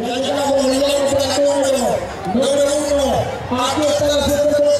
Ya llegamos, le llegamos el número, número uno. Aquí está la